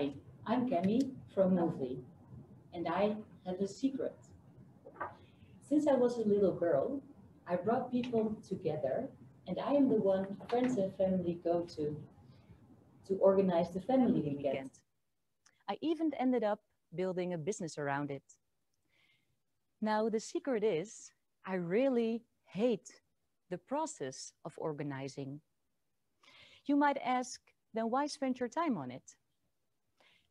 Hi, I'm Cammy from Movely, and I have a secret. Since I was a little girl, I brought people together, and I am the one friends and family go to to organize the family weekend. I even ended up building a business around it. Now, the secret is I really hate the process of organizing. You might ask, then why spend your time on it?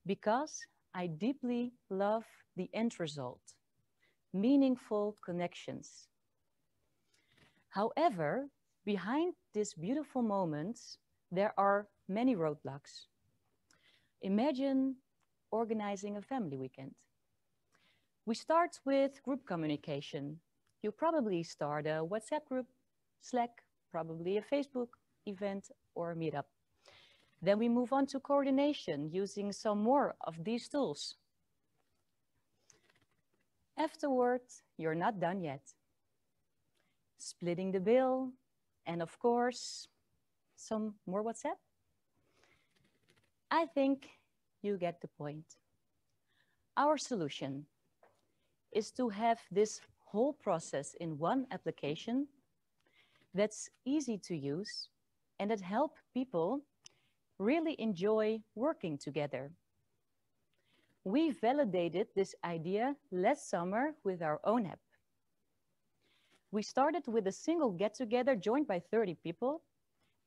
Because I deeply love the end result, meaningful connections. However, behind these beautiful moments, there are many roadblocks. Imagine organizing a family weekend. We start with group communication. You probably start a WhatsApp group, Slack, probably a Facebook event or a meetup. Then we move on to coordination using some more of these tools. Afterwards, you're not done yet. Splitting the bill, and of course, some more WhatsApp. I think you get the point. Our solution is to have this whole process in one application that's easy to use and that help people really enjoy working together. We validated this idea last summer with our own app. We started with a single get-together joined by 30 people.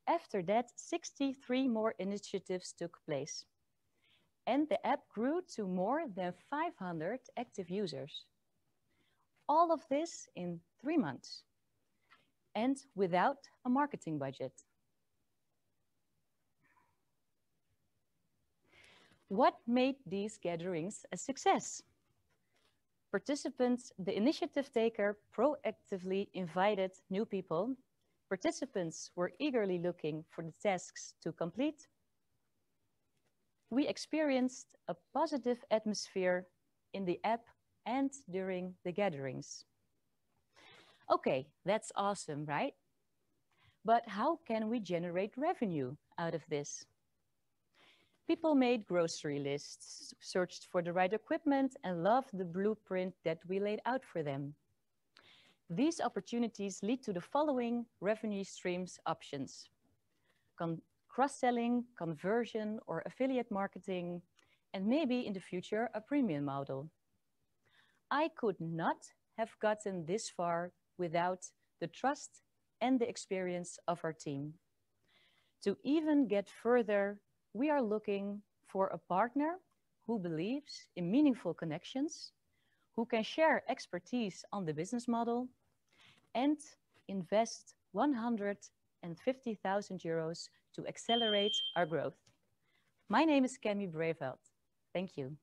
After that, 63 more initiatives took place. And the app grew to more than 500 active users. All of this in three months and without a marketing budget. What made these gatherings a success? Participants, the initiative taker proactively invited new people. Participants were eagerly looking for the tasks to complete. We experienced a positive atmosphere in the app and during the gatherings. Okay, that's awesome, right? But how can we generate revenue out of this? People made grocery lists, searched for the right equipment, and loved the blueprint that we laid out for them. These opportunities lead to the following revenue streams options. Con cross-selling, conversion, or affiliate marketing, and maybe in the future, a premium model. I could not have gotten this far without the trust and the experience of our team. To even get further we are looking for a partner who believes in meaningful connections, who can share expertise on the business model, and invest 150,000 euros to accelerate our growth. My name is Cammy Breveld. Thank you.